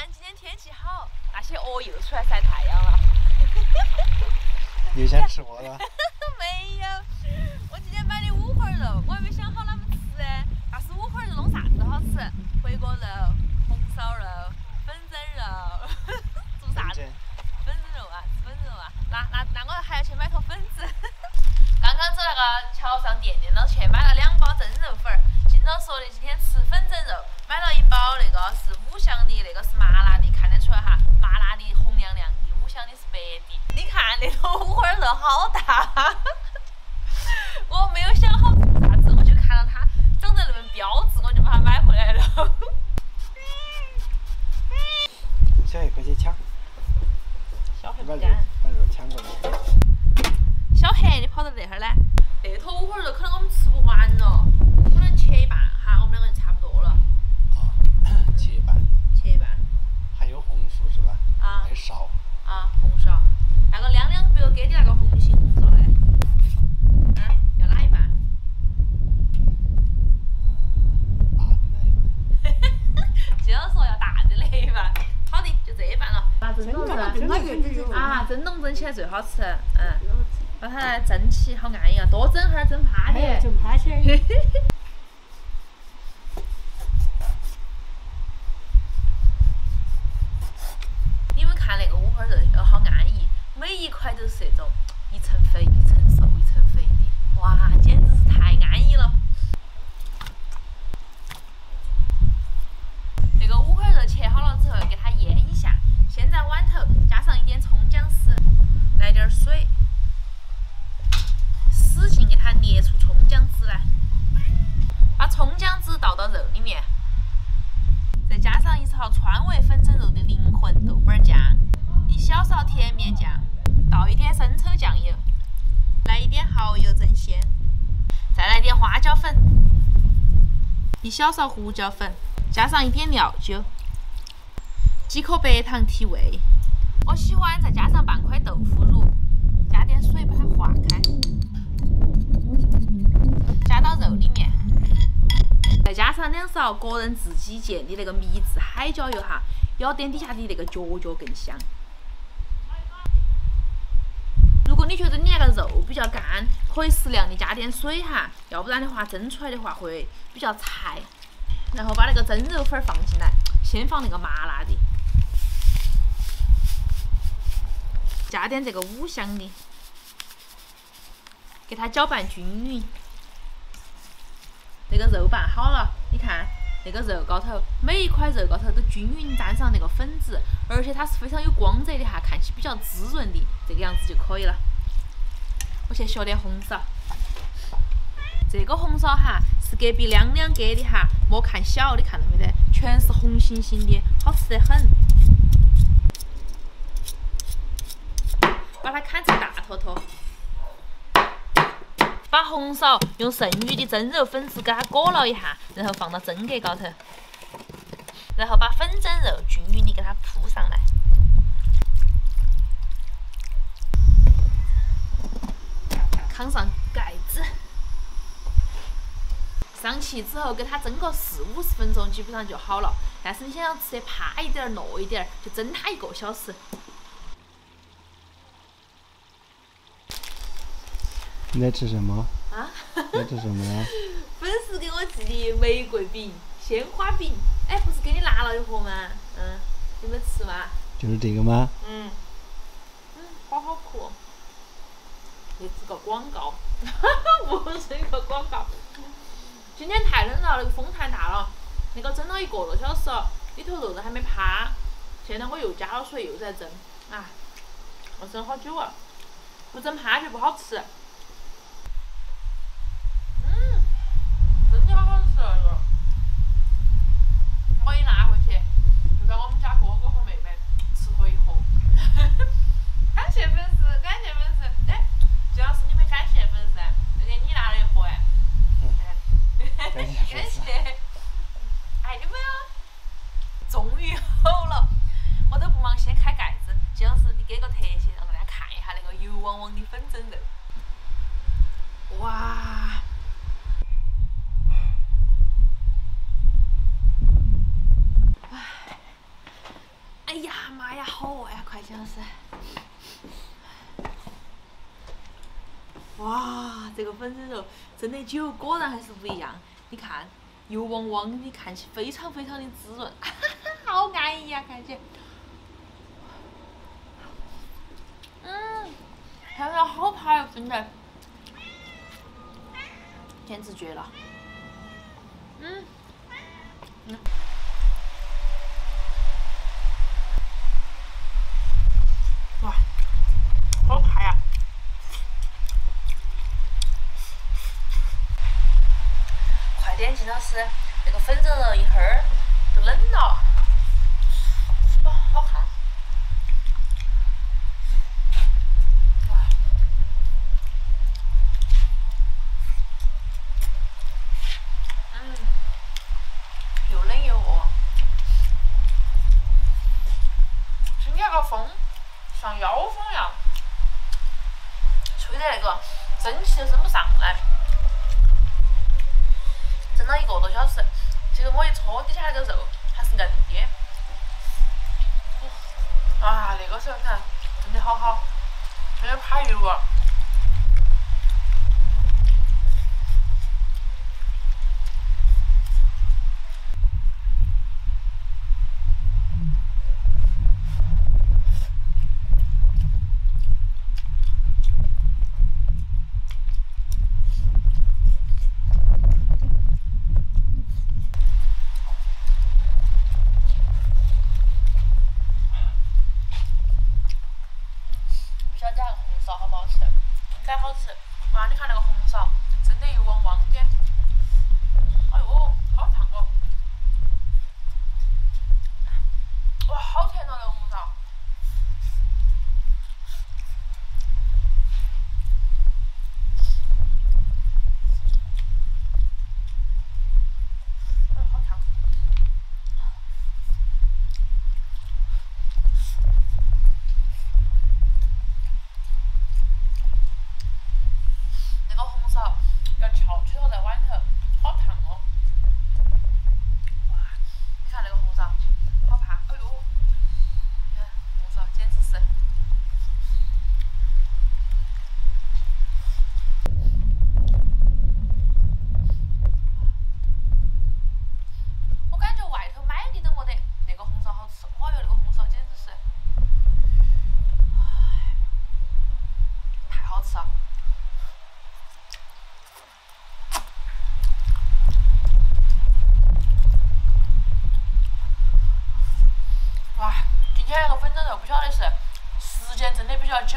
看今天天气好，那些鹅又出来晒太阳了。又想吃鹅了？没有，我今天买的五花肉，我还没想好啷么吃哎。但是五花肉弄啥子好吃？回锅肉、红烧肉、粉蒸肉，做啥子？粉蒸肉啊，粉蒸肉啊。那那那我还要去买坨粉子。刚刚走那个桥上店店了，去买了两包蒸肉粉儿。今早说的今天吃粉蒸肉，买了一包那个是五香的，那个是麻辣的，看得出来哈，麻辣的红亮亮的，五香的是白的。你看那个五花肉好大，我没有想好做啥子，我就看到它长得那么标致，我就把它买回来了。小黑快去抢，小黑把肉把肉抢过来。小黑，你跑到那哈儿呢？那坨五花肉可能我们吃不完了，可能切一半哈，我们两个就差不多了。啊，切一半。切一半。还有红薯是吧？啊。还有苕。啊，红苕。那个亮亮给我给的那个红心红苕嘞？嗯，要哪一半？嗯，大的那一半。就说要大的那一半。好的，就这一半了。啊，蒸笼子啊，蒸笼蒸起来最好吃，嗯。把它来蒸起，好安逸啊！多蒸哈儿，蒸趴点。蒸趴起。你们看那个五花肉，要好安逸，每一块都是那种一层肥一层瘦一层肥的，哇，简直是太安逸了。那个五花肉切好了之后，给它腌一下，先在碗头加上一点葱姜丝，来点水。使劲给它捏出葱姜汁来，把葱姜汁倒到肉里面，再加上一勺川味粉蒸肉的灵魂豆瓣酱，一小勺甜面酱，倒一点生抽酱油，来一点蚝油增鲜，再来点花椒粉，一小勺胡椒粉，加上一点料酒，几颗白糖提味。我喜欢再加上半块豆腐乳，加点水把它化开。到肉里面，再加上两勺个人自己建的那个秘制海椒油哈，咬点底下的那个角角更香。如果你觉得你那个肉比较干，可以适量的加点水哈，要不然的话蒸出来的话会比较柴。然后把那个蒸肉粉放进来，先放那个麻辣的，加点这个五香的。给它搅拌均匀，那个肉拌好了，你看那个肉高头，每一块肉高头都均匀沾上那个粉质，而且它是非常有光泽的哈，看起比较滋润的，这个样子就可以了。我去学点红烧，这个红烧哈是隔壁亮亮给的哈，莫看小，你看到没得？全是红星星的，好吃得很。把它砍成大坨坨。把红苕用剩余的蒸肉粉丝给它裹了一下，然后放到蒸格高头，然后把粉蒸肉均匀的给它铺上来，扛上盖子，上气之后给它蒸个四五十分钟，基本上就好了。但是你想要吃的趴一点儿、糯一点儿，就蒸它一个小时。你在吃什么？啊？在吃什么呀？粉丝给我寄的玫瑰饼、鲜花饼，哎，不是给你拿了一盒吗？嗯，你没吃吗？就是这个吗？嗯。嗯，好好酷。这是个广告，不是一个广告。今天太冷了，那个风太大了，那个蒸了一个多小时，里头肉都还没趴。现在我又加了水，又在蒸，啊，我蒸好久啊，不蒸趴就不好吃。我一拿回去，就给我们家哥哥和妹妹吃脱一盒。感谢粉丝，感谢粉丝。哎，季老师你没感谢粉丝，就给你拿了一盒哎。感谢。爱你们哟！终于好了，我都不忙先开盖子。金老师，你给个特写，让大家看一下那个油汪汪的粉蒸肉。哇！哎呀妈呀，好饿呀，快金老师。哇，这个粉蒸肉蒸的久，果然还是不一样。你看，油汪汪的，看起非常非常的滋润，好安逸呀，感觉。嗯，看着好怕哟，真的，简直绝了。嗯，嗯。哇，好怕呀！快点，金老师，那个粉蒸肉一会儿就冷了。哇，好看！哇，嗯，又冷又饿。今天那个风。像妖风一样，吹得那个蒸汽都蒸不上来，蒸了一个多小时，其实我一戳底下那个肉还是硬的，啊，那个时候你看真的好好，还有点怕油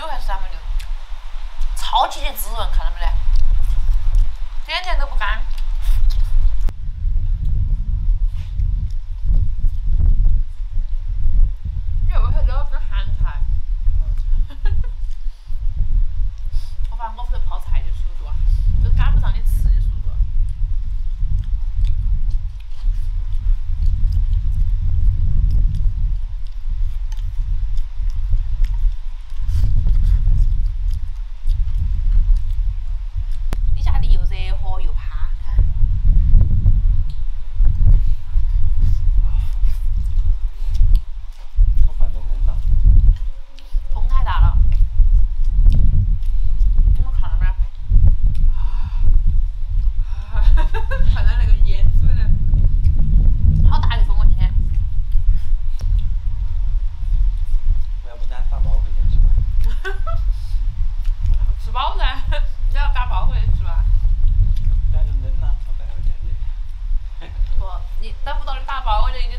还是咱们的，超级的滋润，看到没得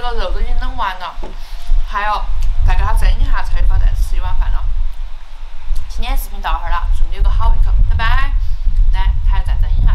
这个肉都已经冷完了，还要再给它蒸一下才好再吃一碗饭了。今天视频到这儿了，祝你有个好胃口。拜拜。来，还要再蒸一下。